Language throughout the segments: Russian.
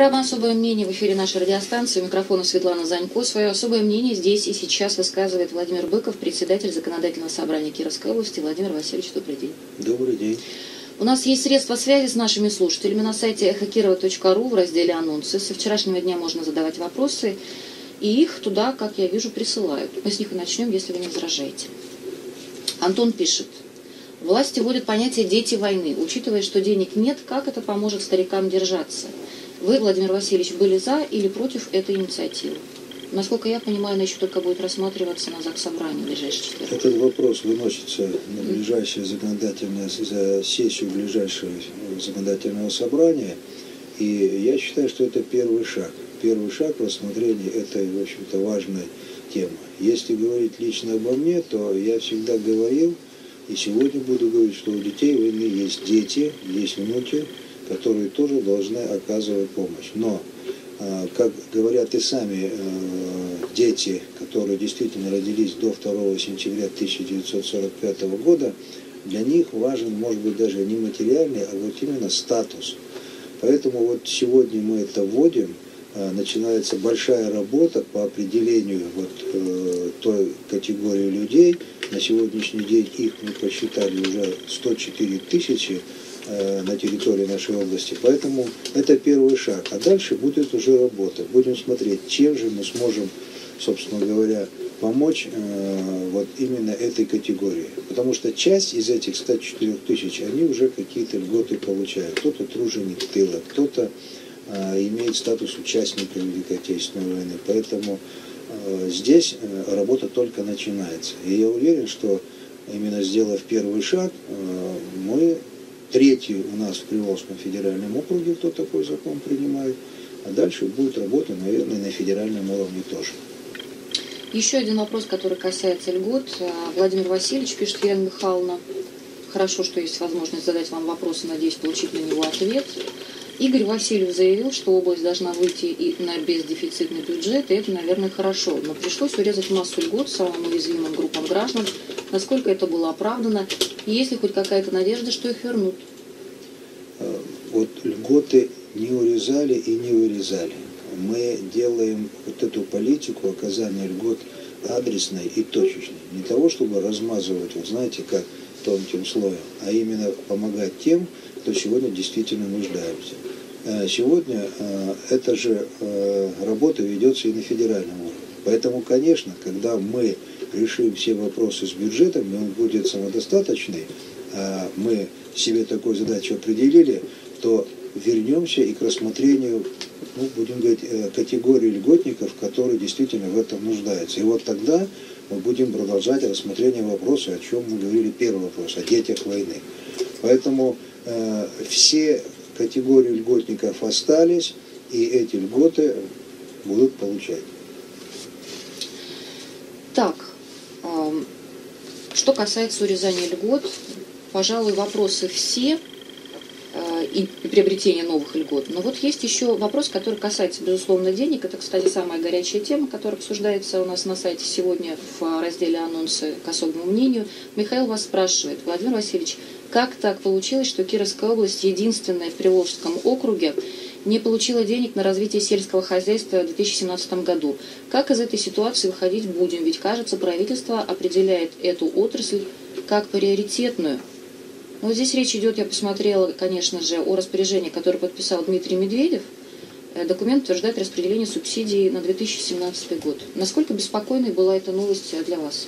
Программа «Особое мнение» в эфире нашей радиостанции. У микрофона Светлана Занько. Свое особое мнение здесь и сейчас высказывает Владимир Быков, председатель Законодательного собрания Кировской области. Владимир Васильевич, добрый день. Добрый день. У нас есть средства связи с нашими слушателями на сайте эхокирова.ру в разделе «Анонсы». Со вчерашнего дня можно задавать вопросы, и их туда, как я вижу, присылают. Мы с них и начнем, если вы не возражаете. Антон пишет. Власти вводят понятие «дети войны». Учитывая, что денег нет, как это поможет старикам держаться? Вы, Владимир Васильевич, были за или против этой инициативы? Насколько я понимаю, она еще только будет рассматриваться на ЗАГС собрании в ближайший четверг. Этот вопрос выносится на ближайшее законодательное сессию ближайшего законодательного собрания. И я считаю, что это первый шаг. Первый шаг в рассмотрении этой, в общем-то, важной темы. Если говорить лично обо мне, то я всегда говорил, и сегодня буду говорить, что у детей войны есть дети, есть внуки, которые тоже должны оказывать помощь. Но, а, как говорят и сами э, дети, которые действительно родились до 2 сентября 1945 года, для них важен, может быть, даже не материальный, а вот именно статус. Поэтому вот сегодня мы это вводим, а, начинается большая работа по определению вот э, той категории людей, на сегодняшний день их мы посчитали уже 104 тысячи на территории нашей области. Поэтому это первый шаг. А дальше будет уже работа. Будем смотреть, чем же мы сможем, собственно говоря, помочь э, вот именно этой категории. Потому что часть из этих 104 тысяч, они уже какие-то льготы получают. Кто-то труженик тыла, кто-то э, имеет статус участника Великой Отечественной войны. Поэтому Э, здесь э, работа только начинается. И я уверен, что именно сделав первый шаг, э, мы третий у нас в Приволжском федеральном округе, кто такой закон принимает, а дальше будет работа, наверное, на федеральном уровне тоже. Еще один вопрос, который касается льгот. Владимир Васильевич пишет, Елена Михайловна, хорошо, что есть возможность задать вам вопрос и надеюсь получить на него ответ. Игорь Васильев заявил, что область должна выйти и на бездефицитный бюджет, и это, наверное, хорошо. Но пришлось урезать массу льгот самым уязвимым группам граждан. Насколько это было оправдано? И есть ли хоть какая-то надежда, что их вернут? Э, вот льготы не урезали и не вырезали. Мы делаем вот эту политику оказания льгот адресной и точечной. Не того, чтобы размазывать, вот знаете, как тонким слоем, а именно помогать тем, кто сегодня действительно нуждается. Э, сегодня э, эта же работа ведется и на федеральном уровне. Поэтому, конечно, когда мы решим все вопросы с бюджетом, и он будет самодостаточный, мы себе такую задачу определили, то вернемся и к рассмотрению, ну, будем говорить, категории льготников, которые действительно в этом нуждаются. И вот тогда мы будем продолжать рассмотрение вопроса, о чем мы говорили первый вопрос, о детях войны. Поэтому э, все категории льготников остались, и эти льготы будут получать. Так, что касается урезания льгот, пожалуй, вопросы все э, и приобретения новых льгот. Но вот есть еще вопрос, который касается, безусловно, денег. Это, кстати, самая горячая тема, которая обсуждается у нас на сайте сегодня в разделе «Анонсы к особому мнению». Михаил вас спрашивает, Владимир Васильевич, как так получилось, что Кировская область, единственная в Приволжском округе, не получила денег на развитие сельского хозяйства в 2017 году? Как из этой ситуации выходить будем? Ведь, кажется, правительство определяет эту отрасль как приоритетную. Но вот здесь речь идет, я посмотрела, конечно же, о распоряжении, которое подписал Дмитрий Медведев. Э, документ утверждает распределение субсидий на 2017 год. Насколько беспокойной была эта новость для вас?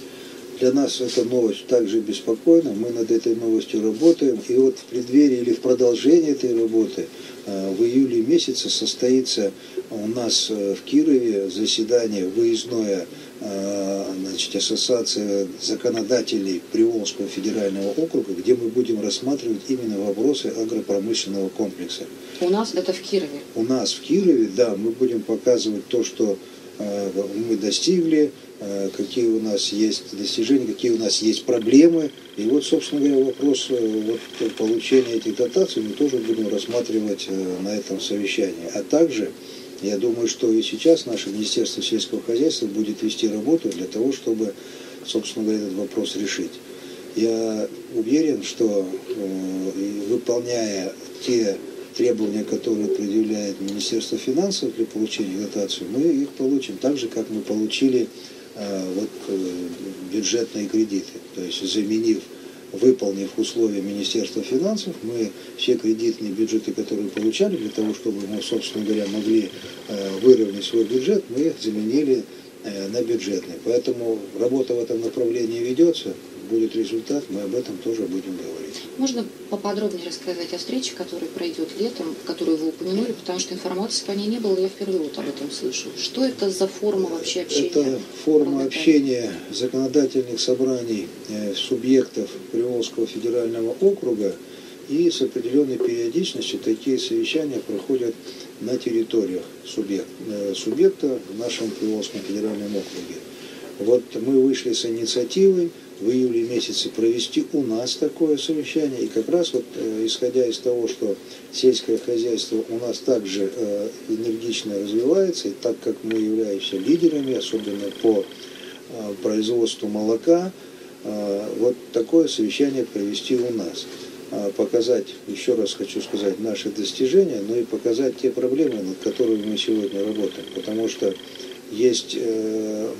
Для нас эта новость также беспокойна. Мы над этой новостью работаем. И вот в преддверии или в продолжении этой работы э, в июле месяце состоится у нас э, в Кирове заседание выездное э, значит, ассоциация законодателей Приволжского федерального округа, где мы будем рассматривать именно вопросы агропромышленного комплекса. У нас это в Кирове? У нас в Кирове, да, мы будем показывать то, что мы достигли, Э, какие у нас есть достижения, какие у нас есть проблемы. И вот, собственно говоря, вопрос э, вот, получения этих дотаций мы тоже будем рассматривать э, на этом совещании. А также, я думаю, что и сейчас наше Министерство сельского хозяйства будет вести работу для того, чтобы, собственно говоря, этот вопрос решить. Я уверен, что выполняя те требования, которые предъявляет Министерство финансов для получения дотации, мы их получим так же, как мы получили э, вот, э, бюджетные кредиты. То есть заменив, выполнив условия Министерства финансов, мы все кредитные бюджеты, которые получали, для того, чтобы мы, собственно говоря, могли э, выровнять свой бюджет, мы их заменили на бюджетный. Поэтому работа в этом направлении ведется будет результат, мы об этом тоже будем говорить. Можно поподробнее рассказать о встрече, которая пройдет летом, которую вы упомянули, потому что информации по ней не было, я впервые вот об этом слышу. Что это за форма вообще общения? Это форма общения законодательных собраний э, субъектов Приволжского федерального округа, и с определенной периодичностью такие совещания проходят на территориях субъект, э, субъекта в нашем Приволжском федеральном округе. Вот мы вышли с инициативой в июле месяце провести у нас такое совещание. И как раз вот э, исходя из того, что сельское хозяйство у нас также э, энергично развивается, и так как мы являемся лидерами, особенно по э, производству молока, вот такое совещание провести у нас. Показать, еще раз хочу сказать, наши достижения, но и показать те проблемы, над которыми мы сегодня работаем. Потому что есть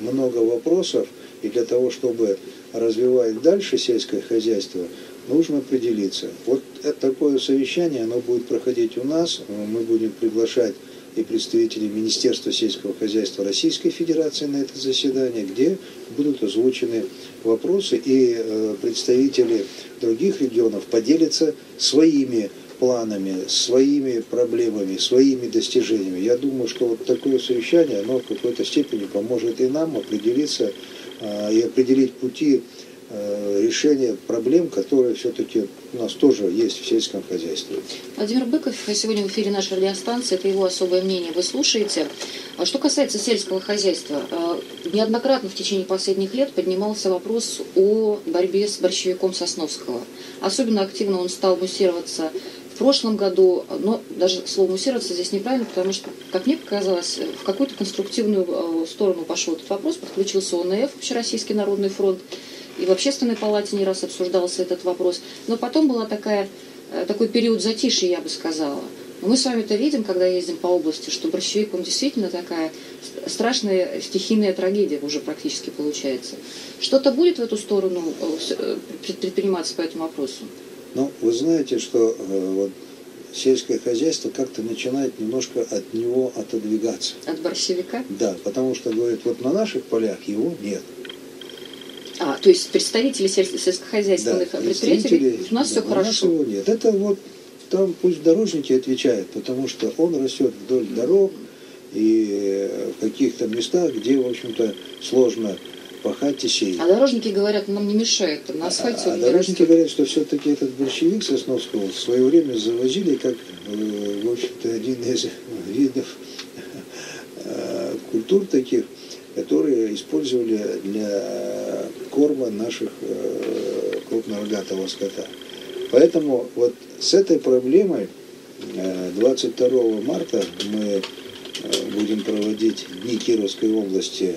много вопросов, и для того, чтобы развивать дальше сельское хозяйство, нужно определиться. Вот такое совещание, оно будет проходить у нас. Мы будем приглашать и представителей Министерства сельского хозяйства Российской Федерации на это заседание, где будут озвучены вопросы, и э, представители других регионов поделятся своими планами, своими проблемами, своими достижениями. Я думаю, что вот такое совещание, оно в какой-то степени поможет и нам определиться и определить пути э, решения проблем, которые все-таки у нас тоже есть в сельском хозяйстве. Владимир Быков сегодня в эфире нашей радиостанции, это его особое мнение, вы слушаете. А что касается сельского хозяйства, неоднократно в течение последних лет поднимался вопрос о борьбе с борщевиком Сосновского. Особенно активно он стал муссироваться прошлом году, но даже слово муссироваться здесь неправильно, потому что, как мне показалось, в какую-то конструктивную э, сторону пошел этот вопрос, подключился ОНФ, Общероссийский народный фронт, и в общественной палате не раз обсуждался этот вопрос. Но потом была такая, э, такой период затишья, я бы сказала. Мы с вами это видим, когда ездим по области, что борщевик, он действительно такая страшная стихийная трагедия уже практически получается. Что-то будет в эту сторону э, предприниматься по этому вопросу? Ну, вы знаете, что э, вот, сельское хозяйство как-то начинает немножко от него отодвигаться. От борщевика? Да, потому что, говорит, вот на наших полях его нет. А, то есть представители сельскохозяйственных да, предприятий, у нас да, все хорошо. У нас его нет. Это вот там пусть дорожники отвечают, потому что он растет вдоль дорог и в каких-то местах, где, в общем-то, сложно пахать сеять. А дорожники говорят, нам не мешает, на асфальте а, а дорожники говорят, что все-таки этот большевик Сосновского в свое время завозили как, э, в общем-то, один из видов э, культур таких, которые использовали для корма наших э, крупнорогатого скота. Поэтому вот с этой проблемой 22 марта мы будем проводить Дни Кировской области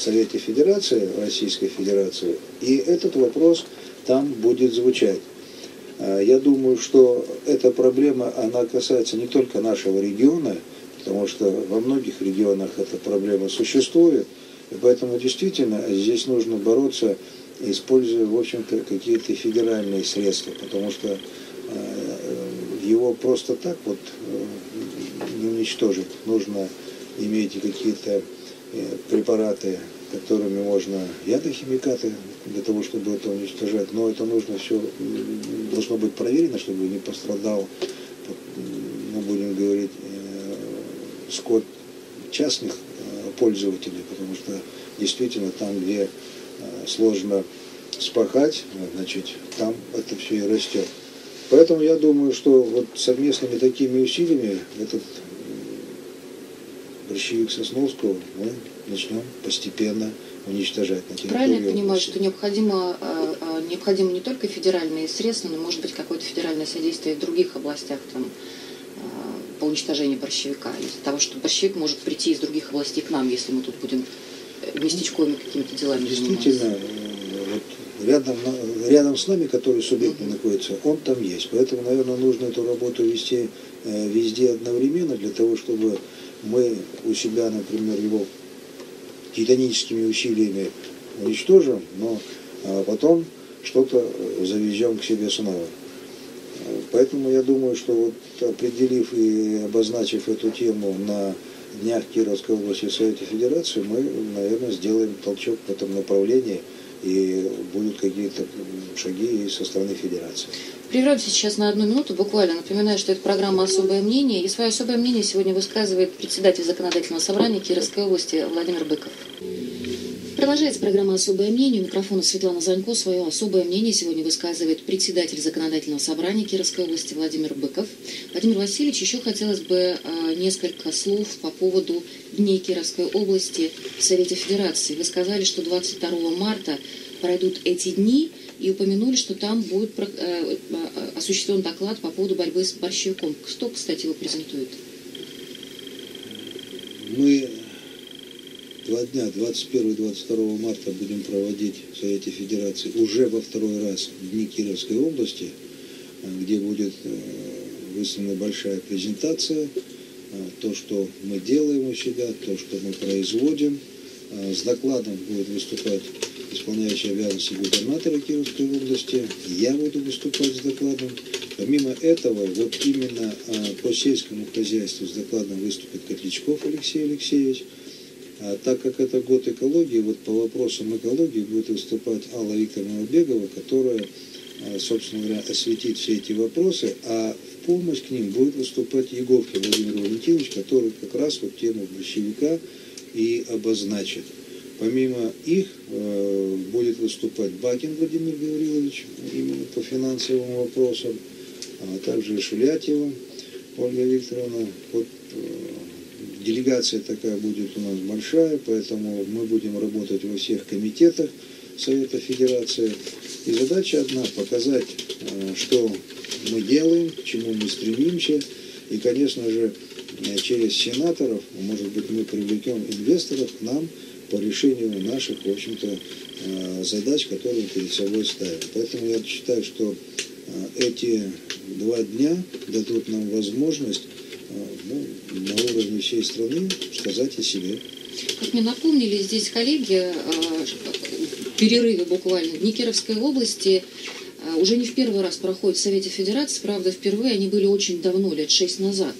Совете Федерации, Российской Федерации, и этот вопрос там будет звучать. А, я думаю, что эта проблема, она касается не только нашего региона, потому что во многих регионах эта проблема существует, и поэтому действительно здесь нужно бороться, используя, в общем-то, какие-то федеральные средства, потому что а, его просто так вот э, не уничтожить. Нужно иметь какие-то Э, препараты, которыми можно ядохимикаты для того, чтобы это уничтожать. Но это нужно все, должно быть проверено, чтобы не пострадал, мы будем говорить, э, скот частных э, пользователей, потому что действительно там, где сложно спахать, значит, там это все и растет. Поэтому я думаю, что вот совместными такими усилиями этот борщевик Сосновского мы начнем постепенно уничтожать на территории Правильно я понимаю, что необходимо, а, а, необходимо не только федеральные средства, но может быть какое-то федеральное содействие в других областях там, а, по уничтожению борщевика, из-за того, что борщевик может прийти из других областей к нам, если мы тут будем э, местечковыми какими-то делами Действительно, заниматься. Э, вот рядом, рядом с нами, который субъектно находится, он там есть. Поэтому, наверное, нужно эту работу вести э, везде одновременно, для того, чтобы мы у себя, например, его титаническими усилиями уничтожим, но а потом что-то завезем к себе снова. Поэтому я думаю, что вот определив и обозначив эту тему на днях Кировской области Совета Федерации, мы, наверное, сделаем толчок в этом направлении и будут какие-то шаги со стороны Федерации. Прервемся сейчас на одну минуту, буквально. Напоминаю, что это программа «Особое мнение». И свое особое мнение сегодня высказывает председатель Законодательного собрания Кировской области Владимир Быков. Продолжается программа «Особое мнение». У микрофона Светлана Занько. Свое особое мнение сегодня высказывает председатель Законодательного собрания Кировской области Владимир Быков. Владимир Васильевич, еще хотелось бы э, несколько слов по поводу Дней Кировской области в Совете Федерации. Вы сказали, что 22 марта пройдут эти дни и упомянули, что там будет э, э, осуществлен доклад по поводу борьбы с борщевиком. Кто, кстати, его презентует? Мы два дня, 21-22 марта, будем проводить в Совете Федерации уже во второй раз Дни Кировской области, где будет э, выставлена большая презентация, э, то, что мы делаем у себя, то, что мы производим. Э, с докладом будет выступать исполняющий обязанности губернатора Кировской области. Я буду выступать с докладом. Помимо этого, вот именно по сельскому хозяйству с докладом выступит Котлячков Алексей Алексеевич – а так как это год экологии, вот по вопросам экологии будет выступать Алла Викторовна Бегова, которая, а, собственно говоря, осветит все эти вопросы, а в помощь к ним будет выступать Еговкин Владимир Валентинович, который как раз вот тему борщевика и обозначит. Помимо их э, будет выступать Бакин Владимир Гаврилович именно по финансовым вопросам, а также Шулятьева Ольга Викторовна. Вот э, Делегация такая будет у нас большая, поэтому мы будем работать во всех комитетах Совета Федерации. И задача одна – показать, э, что мы делаем, к чему мы стремимся. И, конечно же, э, через сенаторов, может быть, мы привлекем инвесторов к нам по решению наших, в общем-то, э, задач, которые перед собой ставим. Поэтому я считаю, что эти два дня дадут нам возможность ну, на уровне всей страны сказать о себе. Как мне напомнили здесь коллеги, э, перерывы буквально, в Никеровской области э, уже не в первый раз проходит в Совете Федерации, правда, впервые они были очень давно, лет шесть назад.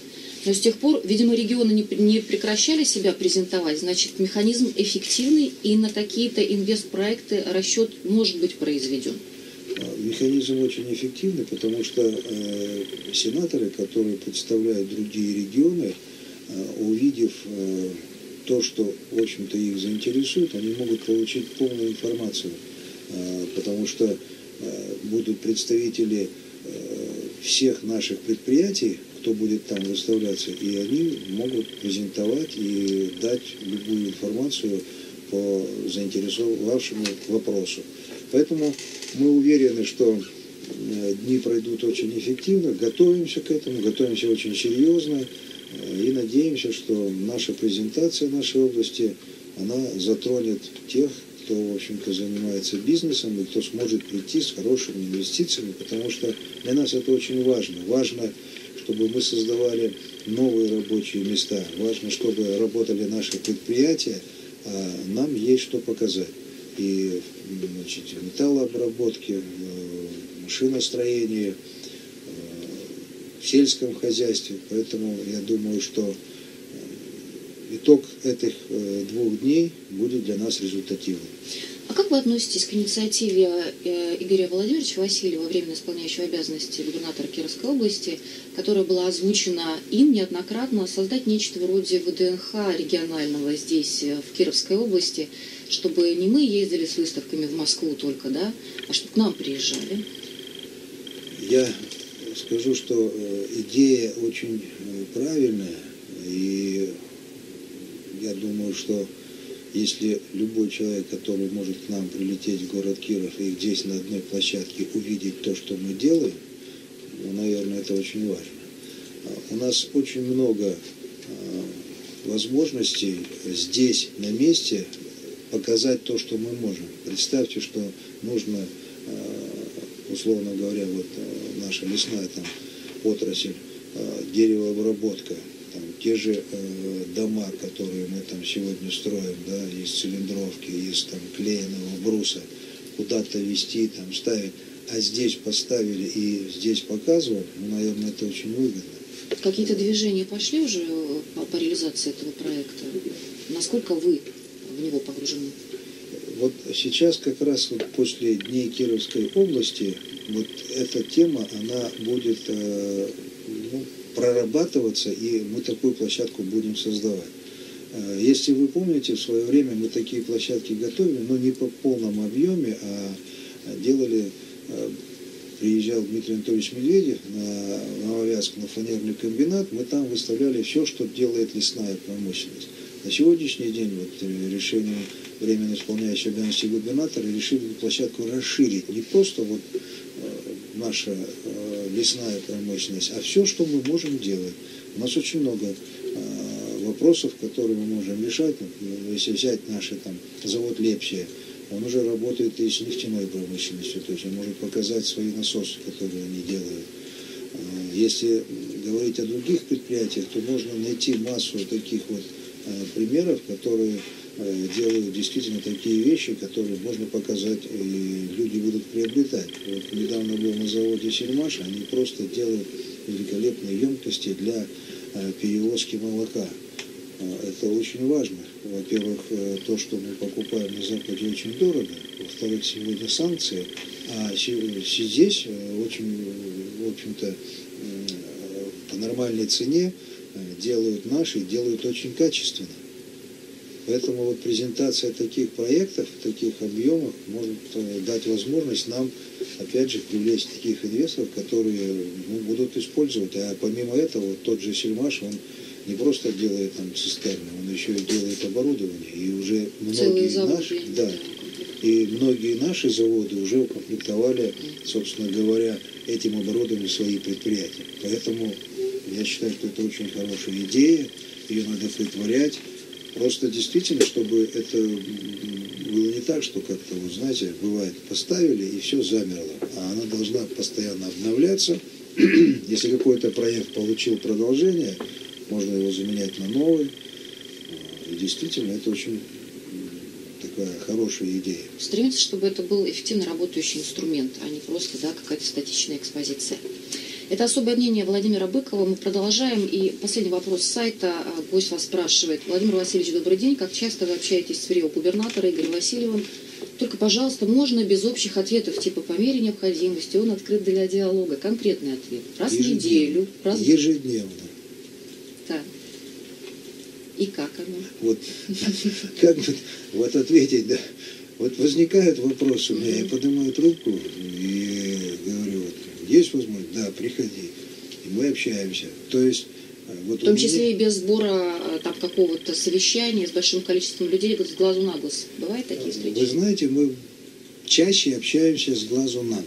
Но с тех пор, видимо, регионы не, не прекращали себя презентовать, значит, механизм эффективный, и на какие-то инвестпроекты расчет может быть произведен. Механизм очень эффективный, потому что э, сенаторы, которые представляют другие регионы, э, увидев э, то, что, в общем-то, их заинтересует, они могут получить полную информацию, э, потому что э, будут представители э, всех наших предприятий, кто будет там выставляться, и они могут презентовать и дать любую информацию по заинтересовавшему вопросу. Поэтому мы уверены, что э, дни пройдут очень эффективно, готовимся к этому, готовимся очень серьезно э, и надеемся, что наша презентация нашей области, она затронет тех, кто, в общем-то, занимается бизнесом и кто сможет прийти с хорошими инвестициями, потому что для нас это очень важно. Важно, чтобы мы создавали новые рабочие места, важно, чтобы работали наши предприятия, а нам есть что показать и значит, металлообработке, э, машиностроении, э, в сельском хозяйстве. Поэтому я думаю, что э, итог этих двух дней будет для нас результативным. А как вы относитесь к инициативе Игоря Владимировича Васильева, временно исполняющего обязанности губернатора Кировской области, которая была озвучена им неоднократно, создать нечто вроде ВДНХ регионального здесь, в Кировской области, чтобы не мы ездили с выставками в Москву только, да, а чтобы к нам приезжали? Я скажу, что э, идея очень э, правильная, и я думаю, что если любой человек, который может к нам прилететь в город Киров и здесь на одной площадке увидеть то, что мы делаем, ну, наверное, это очень важно. А у нас очень много а, возможностей здесь, на месте, показать то, что мы можем. Представьте, что нужно, условно говоря, вот наша лесная там отрасль, деревообработка, там, те же э, дома, которые мы там сегодня строим, да, из цилиндровки, из там клееного бруса, куда-то вести, там ставить, а здесь поставили и здесь показывают, ну, наверное, это очень выгодно. Какие-то движения пошли уже по реализации этого проекта? Насколько вы в погружены? Вот сейчас как раз вот после Дней Кировской области вот эта тема, она будет э, ну, прорабатываться, и мы такую площадку будем создавать. Э, если вы помните, в свое время мы такие площадки готовили, но не по полном объеме, а делали, э, приезжал Дмитрий Анатольевич Медведев на Нововязк, на фанерный комбинат, мы там выставляли все, что делает лесная промышленность. На сегодняшний день вот э, решением временно исполняющего обязанности губернатора решили площадку расширить. Не просто вот наша лесная промышленность, а все, что мы можем делать. У нас очень много э, вопросов, которые мы можем решать. Если взять наш там, завод Лепсия, он уже работает и с нефтяной промышленностью, то есть он может показать свои насосы, которые они делают. Э, если говорить о других предприятиях, то можно найти массу таких вот э, примеров, которые Э, делают действительно такие вещи, которые можно показать, и люди будут приобретать. Вот недавно был на заводе Сельмаш, они просто делают великолепные емкости для э, перевозки молока. Э, это очень важно. Во-первых, то, что мы покупаем на Западе, очень дорого. Во-вторых, сегодня санкции. А здесь очень, в общем-то, по нормальной цене делают наши, делают очень качественно. Поэтому вот презентация таких проектов, таких объемов может э, дать возможность нам, опять же, привлечь таких инвесторов, которые ну, будут использовать. А помимо этого, вот тот же Сельмаш, он не просто делает там цистерны, он еще и делает оборудование. И уже многие наши, да, и многие наши заводы уже укомплектовали, собственно говоря, этим оборудованием свои предприятия. Поэтому я считаю, что это очень хорошая идея, ее надо притворять. Просто действительно, чтобы это было не так, что как-то, вот знаете, бывает, поставили и все замерло. А она должна постоянно обновляться. Если какой-то проект получил продолжение, можно его заменять на новый. И действительно, это очень такая хорошая идея. Стремиться, чтобы это был эффективно работающий инструмент, а не просто да, какая-то статичная экспозиция. Это особое мнение Владимира Быкова. Мы продолжаем. И последний вопрос сайта. А, гость вас спрашивает. Владимир Васильевич, добрый день. Как часто вы общаетесь с губернатора Игорем Васильевым? Только, пожалуйста, можно без общих ответов, типа по мере необходимости, он открыт для диалога. Конкретный ответ. Раз в неделю. Раз Ежедневно. Так. И как оно? Вот как вот ответить, да. Вот возникает вопрос у меня, я поднимаю трубку и говорю, вот, есть возможность? Приходи. И мы общаемся. То есть э, вот в том числе меня... и без сбора э, там какого-то совещания с большим количеством людей с глазу на глаз. Бывают такие встречи? Вы знаете, мы чаще общаемся с глазу на глаз.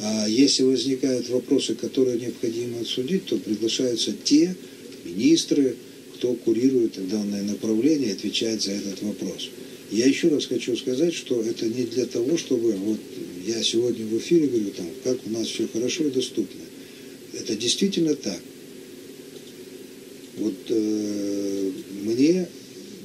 А если возникают вопросы, которые необходимо отсудить, то приглашаются те министры, кто курирует данное направление и отвечает за этот вопрос. Я еще раз хочу сказать, что это не для того, чтобы вот я сегодня в эфире говорю, там, как у нас все хорошо и доступно. Это действительно так. Вот э, мне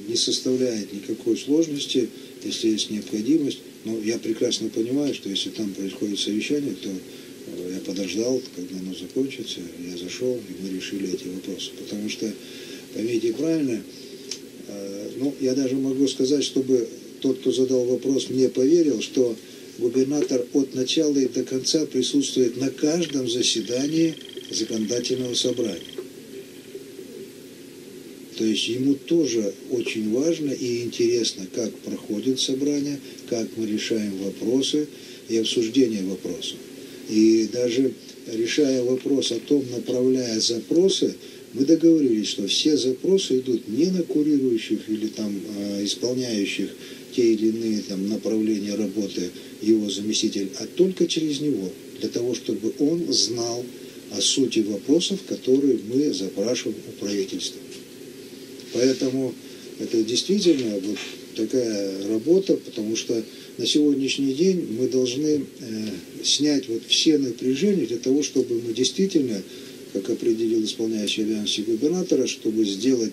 не составляет никакой сложности, если есть необходимость. Но я прекрасно понимаю, что если там происходит совещание, то э, я подождал, когда оно закончится, я зашел, и мы решили эти вопросы. Потому что, поймите правильно, э, ну, я даже могу сказать, чтобы тот, кто задал вопрос, мне поверил, что губернатор от начала и до конца присутствует на каждом заседании законодательного собрания. То есть ему тоже очень важно и интересно, как проходит собрание, как мы решаем вопросы и обсуждение вопросов. И даже решая вопрос о том, направляя запросы, мы договорились, что все запросы идут не на курирующих или там а, исполняющих те или иные там направления работы его заместитель, а только через него, для того, чтобы он знал о сути вопросов, которые мы запрашиваем у правительства. Поэтому это действительно вот, такая работа, потому что на сегодняшний день мы должны э, снять вот все напряжения для того, чтобы мы действительно, как определил исполняющий обязанности губернатора, чтобы сделать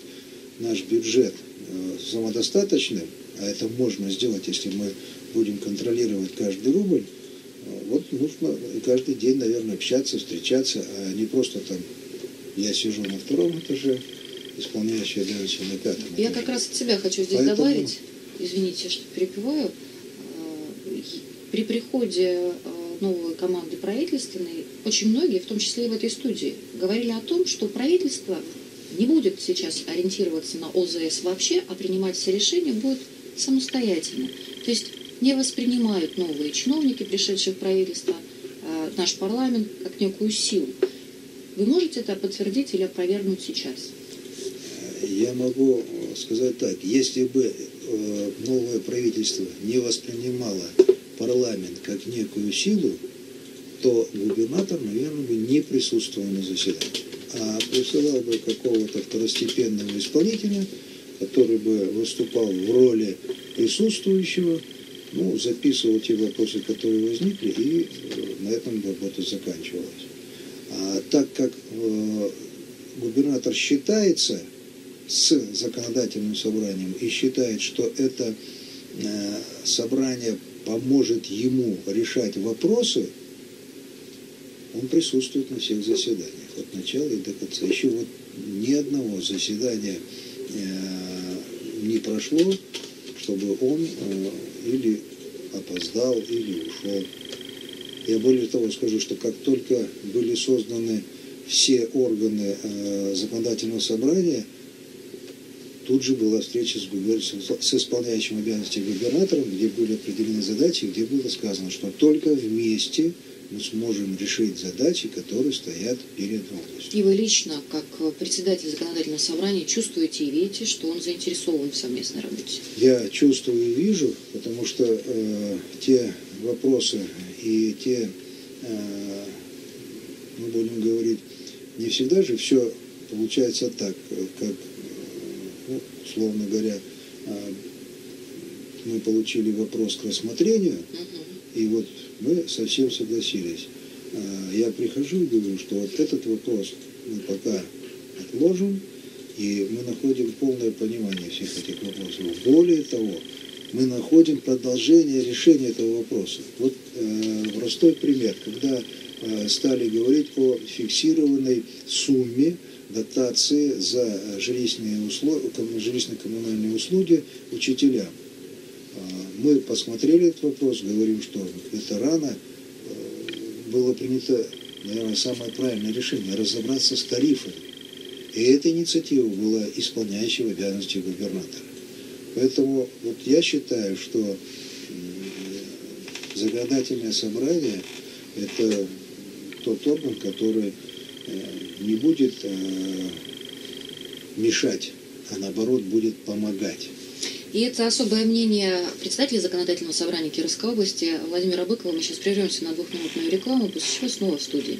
наш бюджет э, самодостаточным, а это можно сделать, если мы будем контролировать каждый рубль, э, вот нужно каждый день, наверное, общаться, встречаться, а не просто там я сижу на втором этаже, исполняющий обязанности на пятом этаже. Я как раз от себя хочу здесь Поэтому... добавить, извините, что перебиваю, при приходе э, новой команды правительственной очень многие, в том числе и в этой студии, говорили о том, что правительство не будет сейчас ориентироваться на ОЗС вообще, а принимать все решения будет самостоятельно. То есть не воспринимают новые чиновники, пришедшие в правительство, э, наш парламент как некую силу. Вы можете это подтвердить или опровергнуть сейчас? Я могу сказать так. Если бы э, новое правительство не воспринимало парламент как некую силу, то губернатор, наверное, бы не присутствовал на заседании, а присылал бы какого-то второстепенного исполнителя, который бы выступал в роли присутствующего, ну, записывал те вопросы, которые возникли, и э, на этом работа заканчивалась. А так как э, губернатор считается с законодательным собранием и считает, что это э, собрание поможет ему решать вопросы, он присутствует на всех заседаниях, от начала и до конца. Еще вот ни одного заседания э, не прошло, чтобы он э, или опоздал, или ушел. Я более того скажу, что как только были созданы все органы э, законодательного собрания, Тут же была встреча с, губер... с исполняющим обязанности губернатором, где были определены задачи, где было сказано, что только вместе мы сможем решить задачи, которые стоят перед областью. И вы лично, как председатель законодательного собрания, чувствуете и видите, что он заинтересован в совместной работе? Я чувствую и вижу, потому что э, те вопросы и те, э, мы будем говорить, не всегда же все получается так, как ну, условно говоря, а, мы получили вопрос к рассмотрению, и вот мы совсем согласились. А, я прихожу и говорю, что вот этот вопрос мы пока отложим, и мы находим полное понимание всех этих вопросов. Более того, мы находим продолжение решения этого вопроса. Вот э, простой пример, когда э, стали говорить о фиксированной сумме, дотации за жилищные, условия, жилищно-коммунальные услуги учителям. А, мы посмотрели этот вопрос, говорим, что это рано. А, было принято, наверное, самое правильное решение – разобраться с тарифами. И эта инициатива была исполняющей обязанности губернатора. Поэтому вот я считаю, что законодательное собрание – это тот орган, который не будет э, мешать, а наоборот будет помогать. И это особое мнение председателя законодательного собрания Кировской области Владимира Быкова. Мы сейчас прервемся на двухминутную рекламу, после чего снова в студии.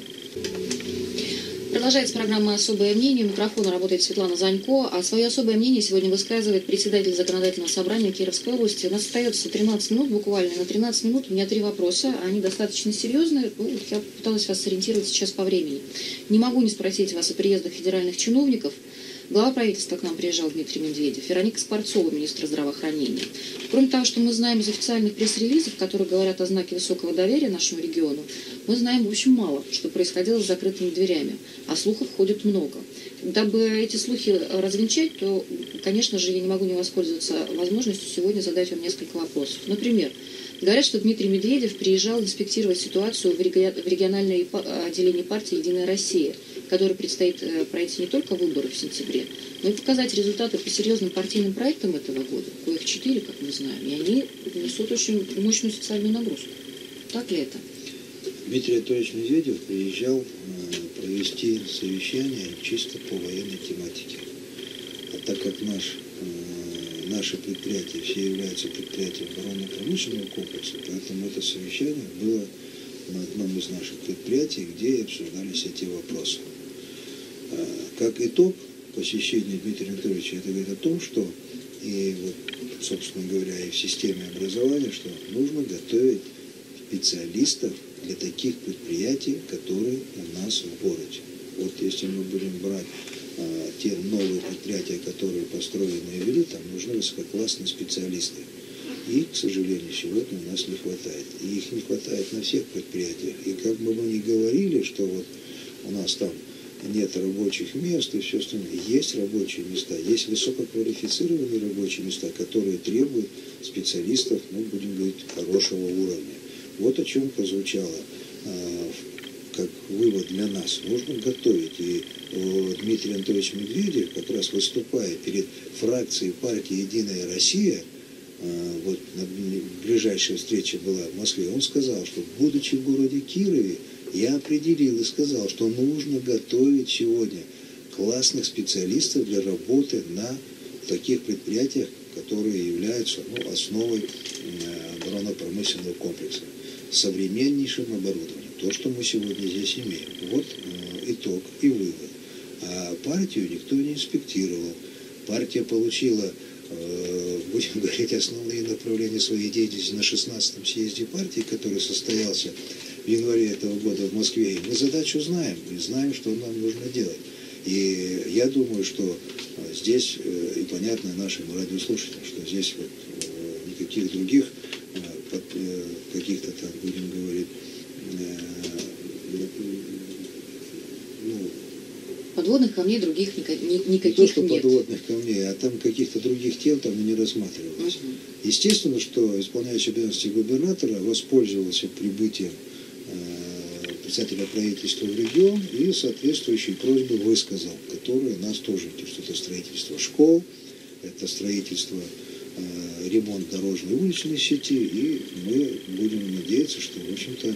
Продолжается программа «Особое мнение». У микрофона работает Светлана Занько. А свое особое мнение сегодня высказывает председатель законодательного собрания Кировской области. У нас остается 13 минут буквально. На 13 минут у меня три вопроса. Они достаточно серьезные. Ну, я пыталась вас сориентировать сейчас по времени. Не могу не спросить вас о приездах федеральных чиновников – Глава правительства к нам приезжал Дмитрий Медведев, Вероника Скворцова, министр здравоохранения. Кроме того, что мы знаем из официальных пресс-релизов, которые говорят о знаке высокого доверия нашему региону, мы знаем, общем, мало, что происходило с закрытыми дверями, а слухов ходит много. Дабы эти слухи развенчать, то, конечно же, я не могу не воспользоваться возможностью сегодня задать вам несколько вопросов. Например, Говорят, что Дмитрий Медведев приезжал инспектировать ситуацию в региональное отделении партии «Единая Россия», которой предстоит э, пройти не только выборы в сентябре, но и показать результаты по серьезным партийным проектам этого года, коих четыре, как мы знаем, и они несут очень мощную социальную нагрузку. Так ли это? Дмитрий Анатольевич Медведев приезжал э, провести совещание чисто по военной тематике. А так как наш наши предприятия все являются предприятием оборонно-промышленного комплекса, поэтому это совещание было на одном из наших предприятий, где обсуждались эти вопросы. А, как итог, посещение Дмитрия Анатольевича, это говорит о том, что и вот, собственно говоря, и в системе образования, что нужно готовить специалистов для таких предприятий, которые у нас в городе. Вот если мы будем брать а, те новые предприятия, которые построены и ввели, там нужны высококлассные специалисты. И, к сожалению, сегодня у нас не хватает. И их не хватает на всех предприятиях. И как бы мы ни говорили, что вот у нас там нет рабочих мест и все остальное. Есть рабочие места, есть высококвалифицированные рабочие места, которые требуют специалистов, ну, будем говорить, хорошего уровня. Вот о чем прозвучало э, как вывод для нас. Нужно готовить. И Дмитрий Анатольевич Медведев, как раз выступая перед фракцией партии «Единая Россия», э, вот на ближайшей встрече была в Москве, он сказал, что будучи в городе Кирове, я определил и сказал, что нужно готовить сегодня классных специалистов для работы на таких предприятиях, которые являются ну, основой оборонно-промышленного комплекса, современнейшим оборудованием. То, что мы сегодня здесь имеем. Вот э, итог и вывод. А партию никто не инспектировал. Партия получила, э, будем говорить, основные направления своей деятельности на 16-м съезде партии, который состоялся в январе этого года в Москве. Мы задачу знаем, и знаем, что нам нужно делать. И я думаю, что э, здесь, э, и понятно нашим радиослушателям, что здесь вот э, никаких других каких-то там, будем говорить, ну, подводных камней других никаких не то, что нет. подводных камней, а там каких-то других тел там и не рассматривалось. Угу. Естественно, что исполняющий обязанности губернатора воспользовался прибытием председателя правительства в регион и соответствующие просьбы высказал, которые нас тоже интересуют. Это строительство школ, это строительство, э, ремонт дорожной уличной сети, и мы будем надеяться, что, в общем-то, э,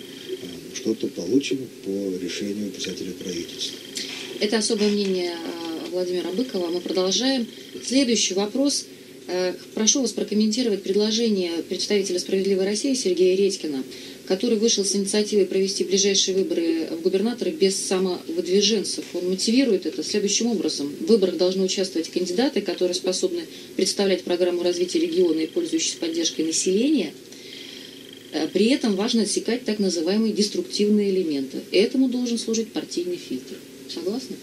что-то получим по решению председателя правительства. Это особое мнение э, Владимира Быкова. Мы продолжаем. Следующий вопрос. Э, прошу вас прокомментировать предложение представителя «Справедливой России» Сергея Редькина который вышел с инициативой провести ближайшие выборы в губернаторы без самовыдвиженцев. Он мотивирует это следующим образом. В выборах должны участвовать кандидаты, которые способны представлять программу развития региона и пользующиеся поддержкой населения. Э, при этом важно отсекать так называемые деструктивные элементы. Этому должен служить партийный фильтр. Согласны?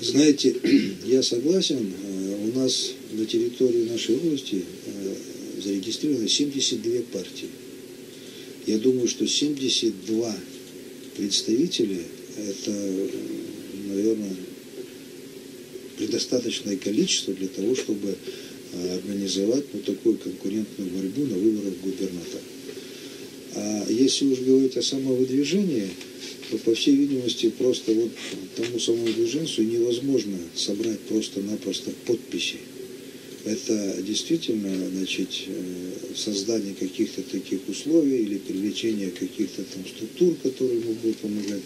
Знаете, я согласен. Э, у нас на территории нашей области э, зарегистрировано 72 партии. Я думаю, что 72 представителя – это, наверное, предостаточное количество для того, чтобы а, организовать ну, такую конкурентную борьбу на выборах губернатора. А если уж говорить о самовыдвижении, то, по всей видимости, просто вот тому самовыдвиженцу невозможно собрать просто-напросто подписи это действительно значит, э, создание каких-то таких условий или привлечение каких-то там структур, которые будут помогать.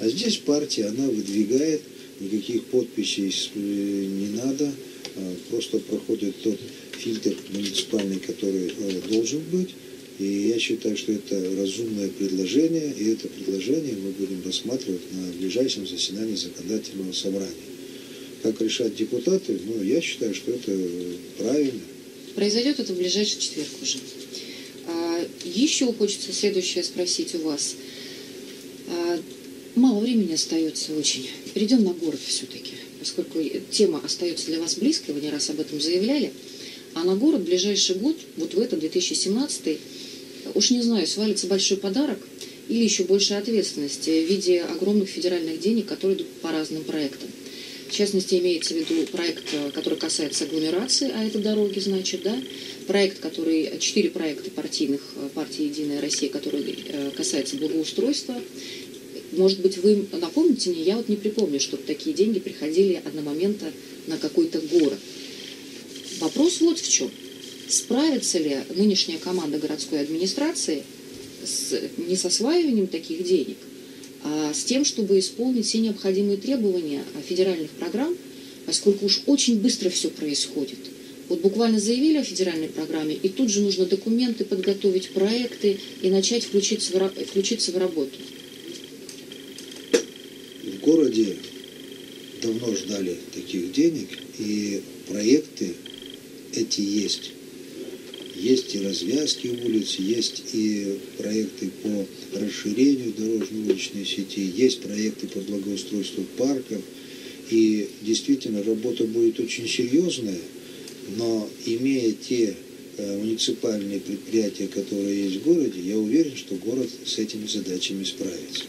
А здесь партия, она выдвигает, никаких подписей э, не надо, а просто проходит тот фильтр муниципальный, который э, должен быть. И я считаю, что это разумное предложение, и это предложение мы будем рассматривать на ближайшем заседании законодательного собрания как решат депутаты, ну, я считаю, что это правильно. Произойдет это в ближайший четверг уже. А, еще хочется следующее спросить у вас. А, мало времени остается очень. Перейдем на город все-таки, поскольку тема остается для вас близкой, вы не раз об этом заявляли. А на город ближайший год, вот в этот 2017, уж не знаю, свалится большой подарок или еще больше ответственности в виде огромных федеральных денег, которые идут по разным проектам. В частности, имеется в виду проект, э, который касается агломерации, а это дороги, значит, да, проект, который, четыре проекта партийных, э, партии «Единая Россия», которые э, касаются благоустройства. Может быть, вы напомните мне, я вот не припомню, чтобы такие деньги приходили одномоментно на какой-то город. Вопрос вот в чем. Справится ли нынешняя команда городской администрации с не с осваиванием таких денег, с тем, чтобы исполнить все необходимые требования федеральных программ, поскольку уж очень быстро все происходит. Вот буквально заявили о федеральной программе, и тут же нужно документы подготовить, проекты и начать включиться в, включиться в работу. В городе давно ждали таких денег, и проекты эти есть. Есть и развязки улиц, есть и проекты по расширению дорожно-уличной сети, есть проекты по благоустройству парков. И действительно работа будет очень серьезная, но имея те э, муниципальные предприятия, которые есть в городе, я уверен, что город с этими задачами справится.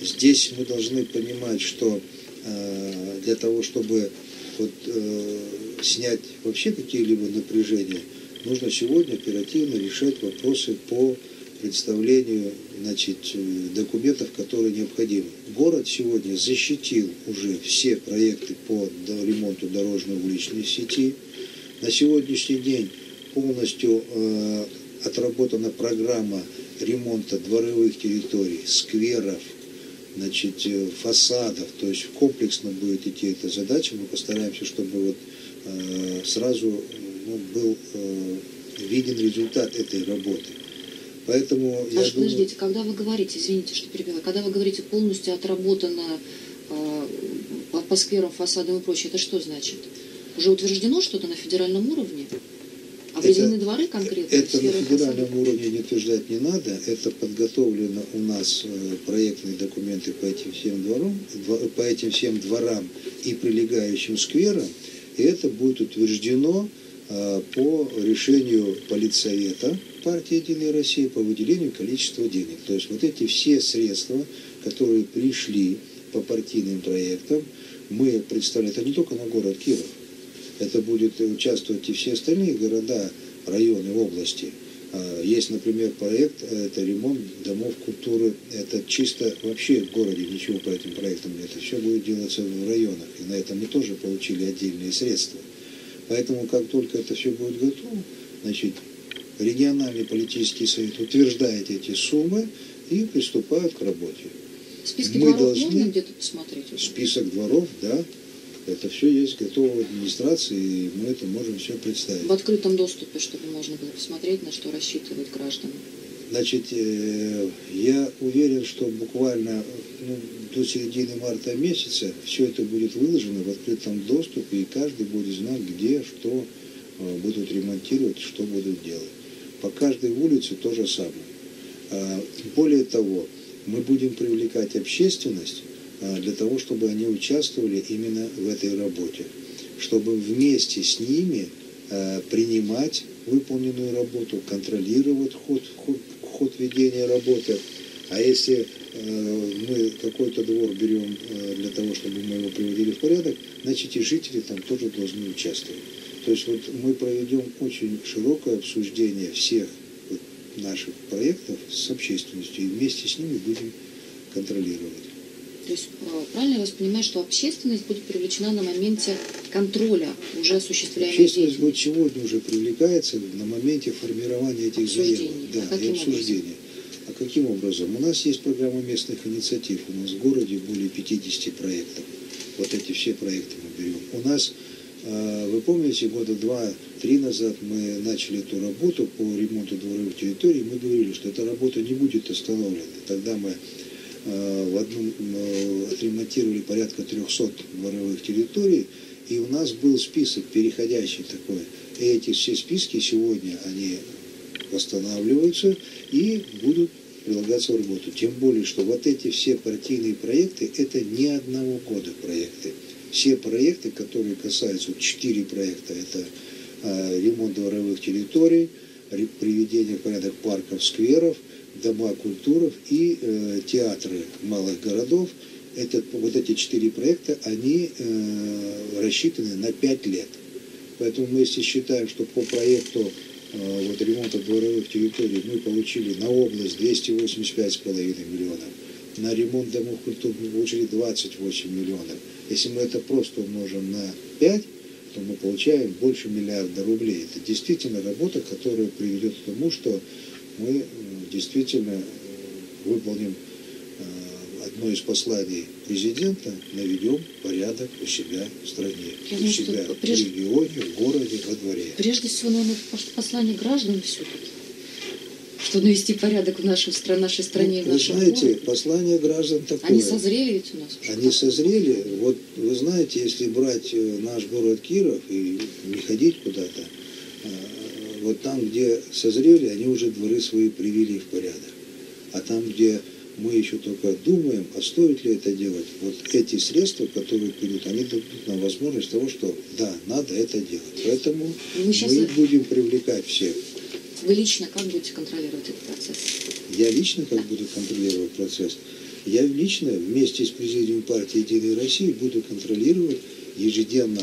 Здесь мы должны понимать, что э, для того, чтобы вот, э, снять вообще какие-либо напряжения, нужно сегодня оперативно решать вопросы по представлению значит, э, документов, которые необходимы. Город сегодня защитил уже все проекты по ремонту дорожной уличной сети. На сегодняшний день полностью э, отработана программа ремонта дворовых территорий, скверов, значит, э, фасадов, то есть комплексно будет идти эта задача. Мы постараемся, чтобы вот, э, сразу ну, был э, виден результат этой работы. Поэтому а я думаю... подождите, когда вы говорите, извините, что перебила, когда вы говорите полностью отработано э, по, по скверам, фасадам и прочее, это что значит? Уже утверждено что-то на федеральном уровне? Определены это, дворы конкретно? Это на федеральном фасада? уровне не утверждать не надо. Это подготовлено у нас э, проектные документы по этим всем дворам, по этим всем дворам и прилегающим скверам. И это будет утверждено по решению политсовета партии «Единая Россия» по выделению количества денег. То есть вот эти все средства, которые пришли по партийным проектам, мы представляем, это не только на город Киров, это будет участвовать и все остальные города, районы, области. А, есть, например, проект, это ремонт домов культуры. Это чисто вообще в городе ничего по этим проектам нет. Это все будет делаться в районах. И на это мы тоже получили отдельные средства. Поэтому, как только это все будет готово, значит, региональный политический совет утверждает эти суммы и приступают к работе. Списки мы дворов должны... можно где-то посмотреть? Список дворов, да. Это все есть готово в администрации, и мы это можем все представить. В открытом доступе, чтобы можно было посмотреть, на что рассчитывать гражданам. Значит, э, я уверен, что буквально ну, до середины марта месяца все это будет выложено в открытом доступе, и каждый будет знать, где, что э, будут ремонтировать, что будут делать. По каждой улице то же самое. А, более того, мы будем привлекать общественность а, для того, чтобы они участвовали именно в этой работе, чтобы вместе с ними а, принимать выполненную работу, контролировать ход, ход, ход ведения работы. А если а, мы какой-то двор берем для того, чтобы мы его приводили в порядок, значит и жители там тоже должны участвовать. То есть вот мы проведем очень широкое обсуждение всех наших проектов с общественностью и вместе с ними будем контролировать. То есть э, правильно я вас понимаю, что общественность будет привлечена на моменте контроля уже осуществляемой Общественность будет сегодня уже привлекается на моменте формирования этих заявок да, а и обсуждения. Образом? Каким образом? У нас есть программа местных инициатив. У нас в городе более 50 проектов. Вот эти все проекты мы берем. У нас, э, вы помните, года два-три назад мы начали эту работу по ремонту дворовых территорий. Мы говорили, что эта работа не будет остановлена. Тогда мы Э, в одном э, отремонтировали порядка 300 дворовых территорий, и у нас был список переходящий такой. И эти все списки сегодня, они восстанавливаются и будут прилагаться в работу. Тем более, что вот эти все партийные проекты, это не одного года проекты. Все проекты, которые касаются, четыре проекта, это э, ремонт дворовых территорий, приведение в порядок парков, скверов, дома культуры и э, театры малых городов. Это, вот эти четыре проекта, они э, рассчитаны на пять лет. Поэтому мы если считаем, что по проекту вот, ремонта дворовых территорий мы получили на область 285,5 миллионов, на ремонт домов культуры мы получили 28 миллионов. Если мы это просто умножим на 5, то мы получаем больше миллиарда рублей. Это действительно работа, которая приведет к тому, что мы действительно э, выполним э, одно из посланий президента, наведем порядок у себя в стране, Я у себя прежде, в регионе, в городе, во дворе. Прежде всего, наверное, послание граждан все-таки. чтобы навести порядок в нашей, в нашей стране, ну, в нашем Вы знаете, городе. послание граждан такое. Они созрели ведь у нас. Они созрели. Вот вы знаете, если брать э, наш город Киров и не ходить куда-то, э, вот там, где созрели, они уже дворы свои привели в порядок. А там, где мы еще только думаем, а стоит ли это делать, вот эти средства, которые придут, они дадут нам возможность того, что да, надо это делать. Поэтому Мы сейчас- мы будем привлекать всех. Вы лично как будете контролировать этот процесс? Я лично как буду контролировать процесс? Я лично вместе с президиумом партии «Единой России» буду контролировать ежедневно,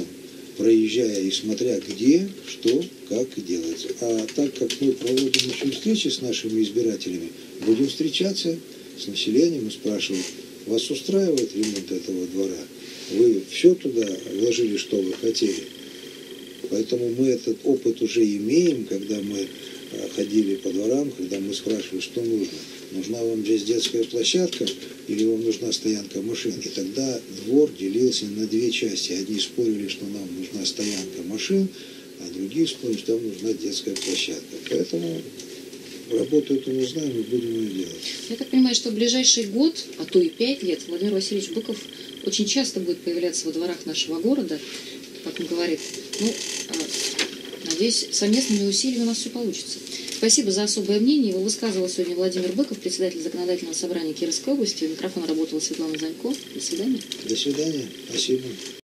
проезжая и смотря где, что, как делать. А так как мы проводим еще встречи с нашими избирателями, будем встречаться с населением и спрашивать, вас устраивает ремонт этого двора? Вы все туда вложили, что вы хотели? Поэтому мы этот опыт уже имеем, когда мы э, ходили по дворам, когда мы спрашивали, что нужно. Нужна вам здесь детская площадка или вам нужна стоянка машин? И тогда двор делился на две части. Одни спорили, что нам нужна стоянка машин, а другие спорили, что нам нужна детская площадка. Поэтому работу эту мы знаем и будем ее делать. Я так понимаю, что в ближайший год, а то и пять лет, Владимир Васильевич Быков очень часто будет появляться во дворах нашего города, как он говорит. Ну, а, надеюсь, совместными усилиями у нас все получится. Спасибо за особое мнение. Его высказывал сегодня Владимир Быков, председатель законодательного собрания Кировской области. У микрофона работала Светлана Занько. До свидания. До свидания. Спасибо.